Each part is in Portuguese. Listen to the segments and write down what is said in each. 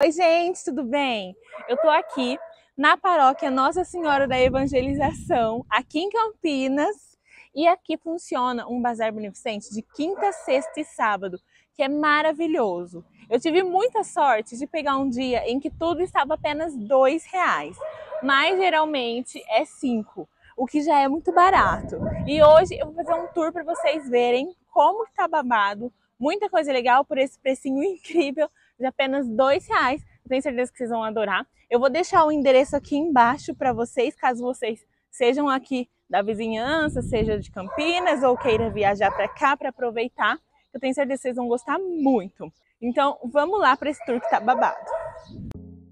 Oi, gente, tudo bem? Eu tô aqui na paróquia Nossa Senhora da Evangelização, aqui em Campinas, e aqui funciona um bazar beneficente de quinta, sexta e sábado, que é maravilhoso. Eu tive muita sorte de pegar um dia em que tudo estava apenas dois reais, mas geralmente é cinco, o que já é muito barato. E hoje eu vou fazer um tour para vocês verem como que tá babado, muita coisa legal por esse precinho incrível de apenas dois reais. tenho certeza que vocês vão adorar. Eu vou deixar o endereço aqui embaixo para vocês, caso vocês sejam aqui da vizinhança, seja de Campinas ou queira viajar para cá para aproveitar. Eu tenho certeza que vocês vão gostar muito. Então, vamos lá para esse tour que tá babado.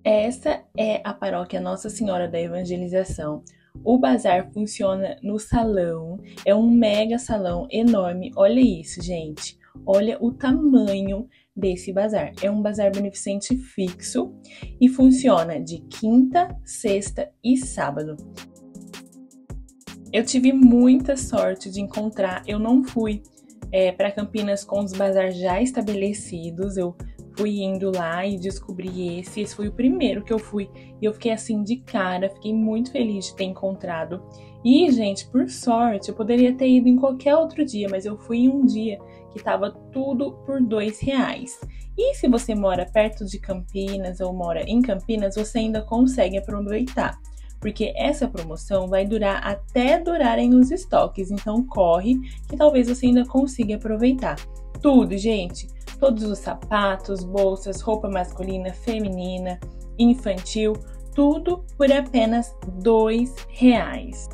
Essa é a paróquia Nossa Senhora da Evangelização. O bazar funciona no salão, é um mega salão enorme. Olha isso, gente. Olha o tamanho desse bazar. É um bazar beneficente fixo e funciona de quinta, sexta e sábado. Eu tive muita sorte de encontrar, eu não fui é, para Campinas com os bazar já estabelecidos, eu fui indo lá e descobri esse. Esse foi o primeiro que eu fui e eu fiquei assim de cara, fiquei muito feliz de ter encontrado. E, gente, por sorte, eu poderia ter ido em qualquer outro dia, mas eu fui em um dia que estava tudo por dois reais. E se você mora perto de Campinas ou mora em Campinas, você ainda consegue aproveitar, porque essa promoção vai durar até durarem os estoques, então corre que talvez você ainda consiga aproveitar. Tudo, gente, todos os sapatos, bolsas, roupa masculina, feminina, infantil, tudo por apenas dois reais.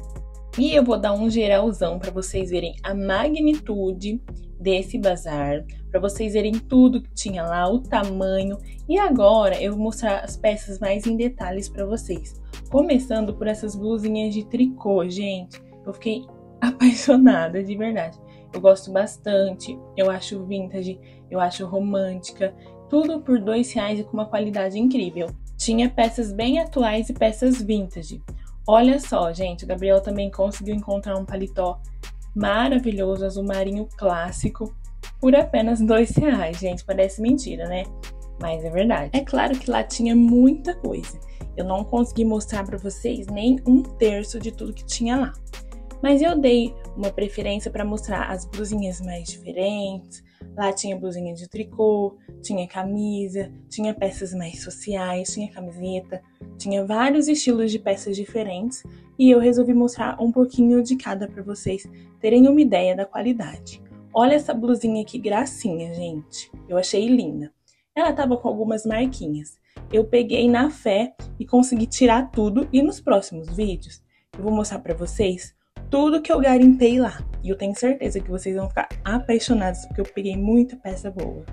E eu vou dar um geralzão para vocês verem a magnitude desse bazar, para vocês verem tudo que tinha lá, o tamanho. E agora eu vou mostrar as peças mais em detalhes para vocês. Começando por essas blusinhas de tricô, gente. Eu fiquei apaixonada, de verdade. Eu gosto bastante, eu acho vintage, eu acho romântica, tudo por dois reais e com uma qualidade incrível. Tinha peças bem atuais e peças vintage. Olha só, gente, o Gabriel também conseguiu encontrar um paletó maravilhoso, azul marinho clássico, por apenas dois reais, gente. Parece mentira, né? Mas é verdade. É claro que lá tinha muita coisa. Eu não consegui mostrar para vocês nem um terço de tudo que tinha lá. Mas eu dei uma preferência para mostrar as blusinhas mais diferentes. Lá tinha blusinha de tricô, tinha camisa, tinha peças mais sociais, tinha camiseta, tinha vários estilos de peças diferentes e eu resolvi mostrar um pouquinho de cada para vocês terem uma ideia da qualidade. Olha essa blusinha aqui, gracinha, gente. Eu achei linda. Ela tava com algumas marquinhas. Eu peguei na fé e consegui tirar tudo e nos próximos vídeos eu vou mostrar para vocês tudo que eu garimpei lá. E eu tenho certeza que vocês vão ficar apaixonados porque eu peguei muita peça boa.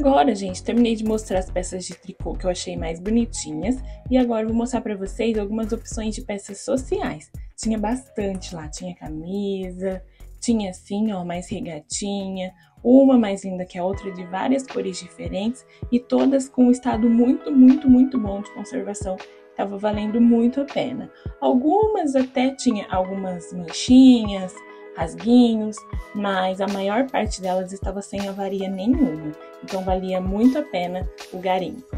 Agora, gente, terminei de mostrar as peças de tricô que eu achei mais bonitinhas e agora vou mostrar para vocês algumas opções de peças sociais. Tinha bastante lá, tinha camisa, tinha assim, ó, mais regatinha, uma mais linda que a outra de várias cores diferentes e todas com um estado muito, muito, muito bom de conservação. Tava valendo muito a pena. Algumas até tinha algumas manchinhas, rasguinhos, mas a maior parte delas estava sem avaria nenhuma, então valia muito a pena o garimpo.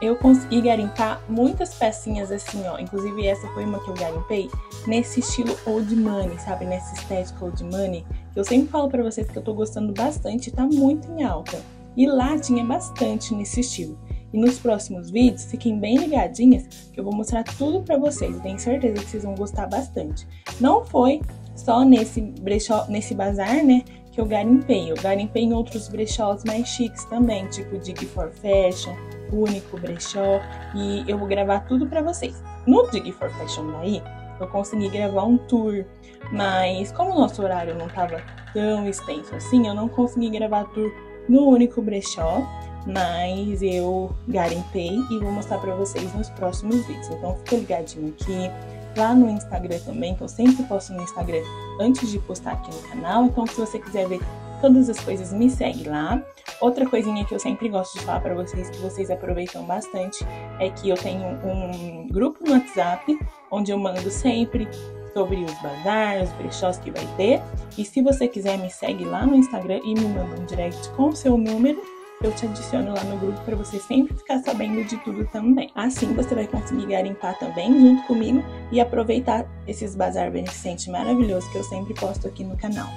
Eu consegui garimpar muitas pecinhas assim, ó. Inclusive essa foi uma que eu garimpei nesse estilo old money, sabe? Nessa estética old money. Que eu sempre falo para vocês que eu tô gostando bastante, tá muito em alta. E lá tinha bastante nesse estilo. E nos próximos vídeos, fiquem bem ligadinhas, que eu vou mostrar tudo para vocês. Tenho certeza que vocês vão gostar bastante. Não foi só nesse brechó, nesse bazar, né, que eu garimpei. Eu garimpei em outros brechós mais chiques também, tipo Dig for Fashion, Único Brechó, e eu vou gravar tudo para vocês. No Dig for Fashion daí, eu consegui gravar um tour, mas como o nosso horário não tava tão extenso assim, eu não consegui gravar tour no Único Brechó, mas eu garimpei e vou mostrar para vocês nos próximos vídeos. Então fica ligadinho aqui, lá no Instagram também, que eu sempre posto no Instagram antes de postar aqui no canal. Então se você quiser ver todas as coisas, me segue lá. Outra coisinha que eu sempre gosto de falar para vocês, que vocês aproveitam bastante, é que eu tenho um grupo no WhatsApp, onde eu mando sempre sobre os bazaars, os brechós que vai ter. E se você quiser, me segue lá no Instagram e me manda um direct com o seu número eu te adiciono lá no grupo para você sempre ficar sabendo de tudo também. Assim você vai conseguir garimpar também junto comigo e aproveitar esses bazar beneficente maravilhoso que eu sempre posto aqui no canal.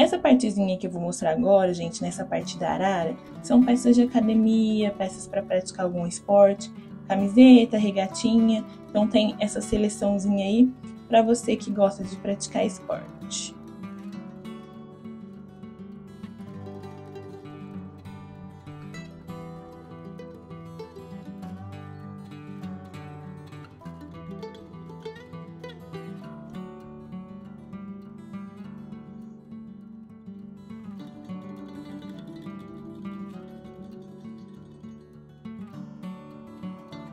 Essa partezinha que eu vou mostrar agora, gente, nessa parte da arara, são peças de academia, peças para praticar algum esporte, camiseta, regatinha. Então tem essa seleçãozinha aí para você que gosta de praticar esporte.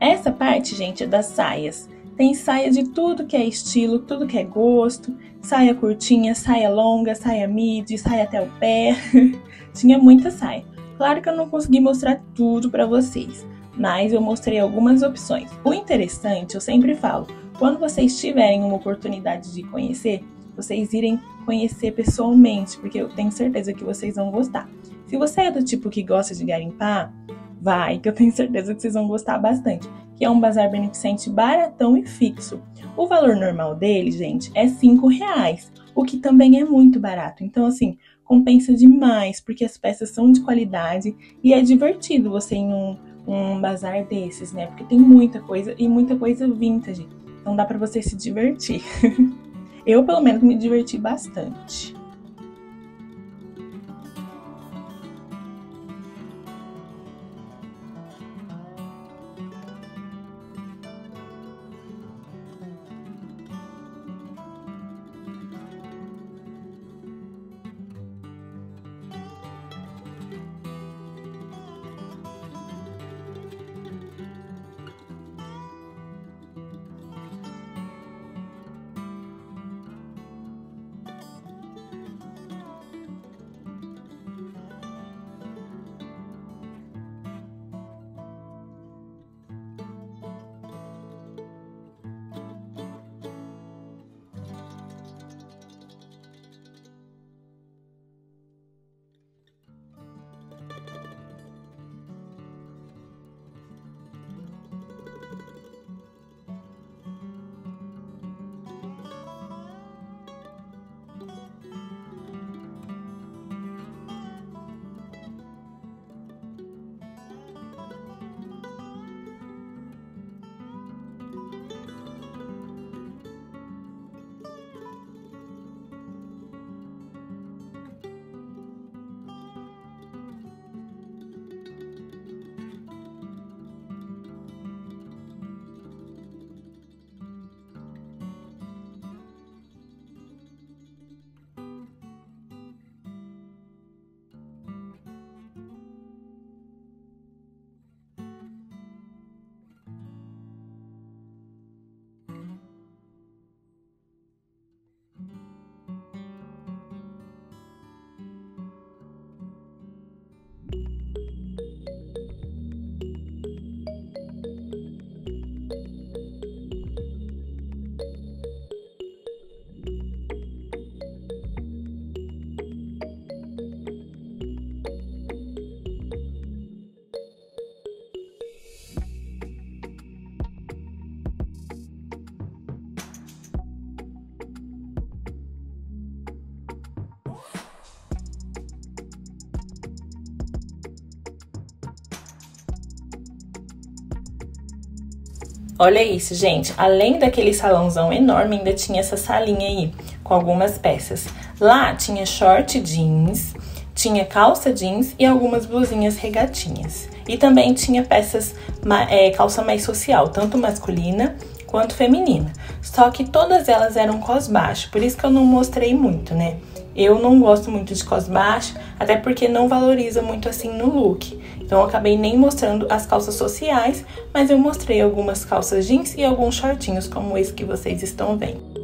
Essa parte, gente, é das saias. Tem saia de tudo que é estilo, tudo que é gosto, saia curtinha, saia longa, saia midi, saia até o pé. Tinha muita saia. Claro que eu não consegui mostrar tudo para vocês, mas eu mostrei algumas opções. O interessante, eu sempre falo, quando vocês tiverem uma oportunidade de conhecer, vocês irem conhecer pessoalmente, porque eu tenho certeza que vocês vão gostar. Se você é do tipo que gosta de garimpar, Vai, que eu tenho certeza que vocês vão gostar bastante. Que é um bazar beneficente baratão e fixo. O valor normal dele, gente, é cinco reais, o que também é muito barato. Então, assim, compensa demais, porque as peças são de qualidade e é divertido você ir num um bazar desses, né? Porque tem muita coisa e muita coisa vintage. Então dá para você se divertir. Eu, pelo menos, me diverti bastante. Olha isso, gente. Além daquele salãozão enorme, ainda tinha essa salinha aí com algumas peças. Lá tinha short jeans, tinha calça jeans e algumas blusinhas regatinhas. E também tinha peças, é, calça mais social, tanto masculina quanto feminina. Só que todas elas eram cos baixo, por isso que eu não mostrei muito, né? Eu não gosto muito de cos baixo, até porque não valoriza muito assim no look. Então eu acabei nem mostrando as calças sociais, mas eu mostrei algumas calças jeans e alguns shortinhos como esse que vocês estão vendo.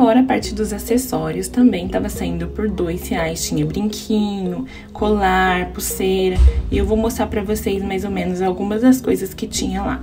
Agora, a parte dos acessórios também estava saindo por dois reais. Tinha brinquinho, colar, pulseira. E eu vou mostrar para vocês mais ou menos algumas das coisas que tinha lá.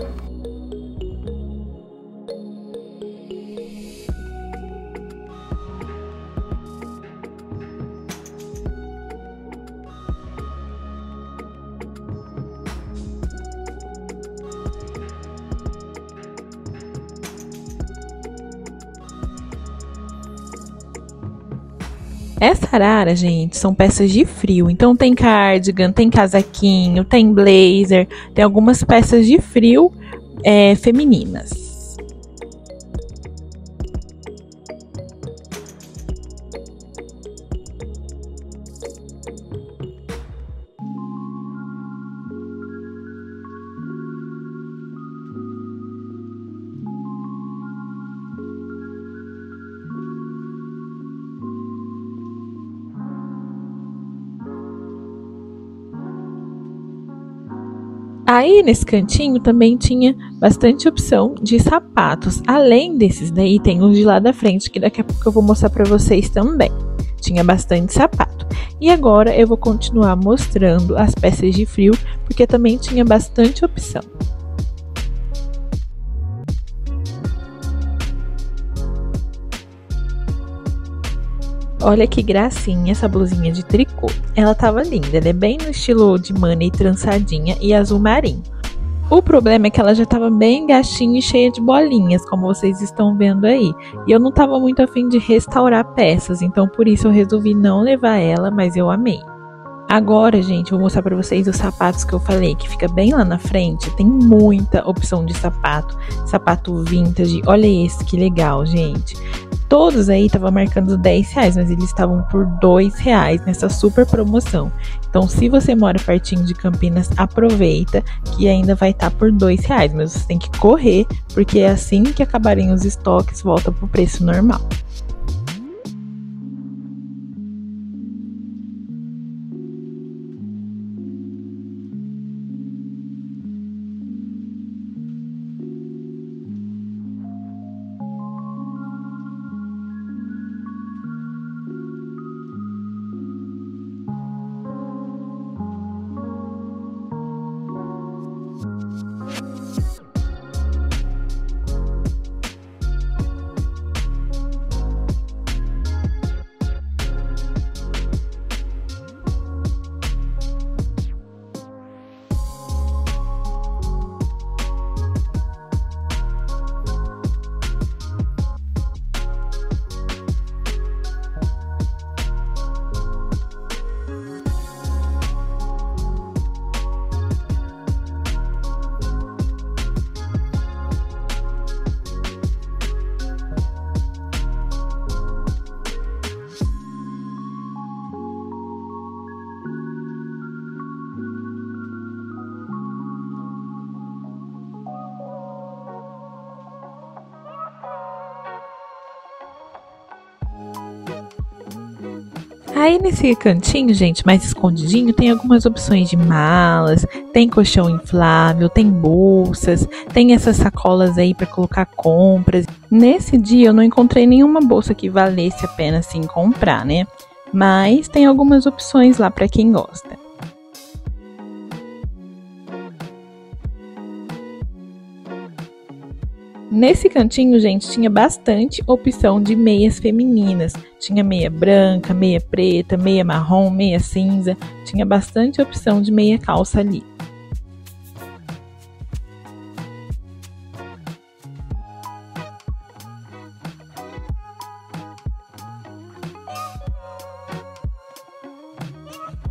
Essa arara, gente, são peças de frio. Então tem cardigan, tem casaquinho, tem blazer, tem algumas peças de frio é, femininas. Nesse cantinho também tinha bastante opção de sapatos. Além desses daí, tem os de lá da frente que daqui a pouco eu vou mostrar para vocês também. Tinha bastante sapato. E agora eu vou continuar mostrando as peças de frio, porque também tinha bastante opção. Olha que gracinha essa blusinha de tricô. Ela tava linda, ela é bem no estilo de money trançadinha e azul marinho. O problema é que ela já tava bem gastinha e cheia de bolinhas, como vocês estão vendo aí. E eu não tava muito afim de restaurar peças, então por isso eu resolvi não levar ela, mas eu amei. Agora, gente, vou mostrar para vocês os sapatos que eu falei, que fica bem lá na frente. Tem muita opção de sapato, sapato vintage. Olha esse, que legal, gente. Todos aí estavam marcando 10 reais, mas eles estavam por 2 reais nessa super promoção. Então, se você mora pertinho de Campinas, aproveita que ainda vai estar tá por 2 reais, mas você tem que correr, porque é assim que acabarem os estoques, volta pro preço normal. Aí nesse cantinho, gente, mais escondidinho, tem algumas opções de malas, Tem colchão inflável, tem bolsas, tem essas sacolas aí para colocar compras. Nesse dia eu não encontrei nenhuma bolsa que valesse a pena assim comprar, né? Mas tem algumas opções lá para quem gosta. Nesse cantinho, gente, tinha bastante opção de meias femininas. Tinha meia branca, meia preta, meia marrom, meia cinza. Tinha bastante opção de meia calça ali.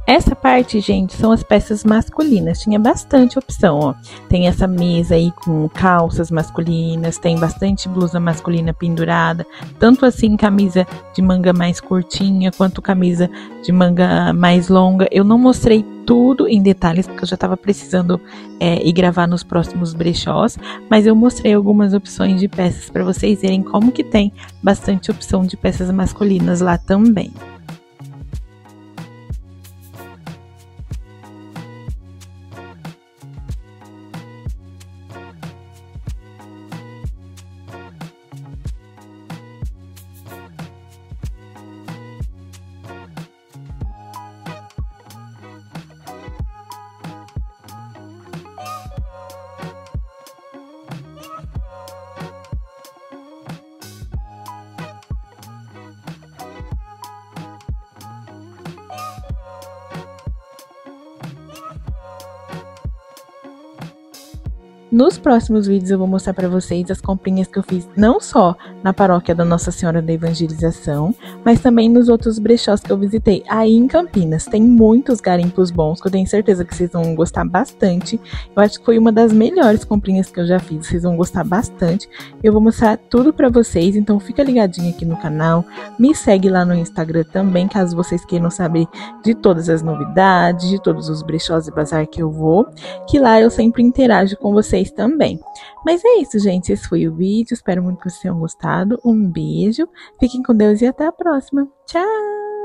Essa parte, gente, são as peças masculinas. Tinha bastante opção, ó. Tem essa mesa aí com calças masculinas, tem bastante blusa masculina pendurada, tanto assim camisa de manga mais curtinha quanto camisa de manga mais longa. Eu não mostrei tudo em detalhes porque eu já estava precisando é, ir gravar nos próximos brechós, mas eu mostrei algumas opções de peças para vocês verem como que tem bastante opção de peças masculinas lá também. Nos próximos vídeos eu vou mostrar para vocês as comprinhas que eu fiz não só na paróquia da Nossa Senhora da Evangelização, mas também nos outros brechós que eu visitei aí em Campinas. Tem muitos garimpos bons que eu tenho certeza que vocês vão gostar bastante. Eu acho que foi uma das melhores comprinhas que eu já fiz, vocês vão gostar bastante. Eu vou mostrar tudo para vocês, então fica ligadinho aqui no canal. Me segue lá no Instagram também, caso vocês queiram saber de todas as novidades, de todos os brechós e bazar que eu vou, que lá eu sempre interajo com vocês vocês também. Mas é isso, gente. Esse foi o vídeo. Espero muito que vocês tenham gostado. Um beijo. Fiquem com Deus e até a próxima. Tchau!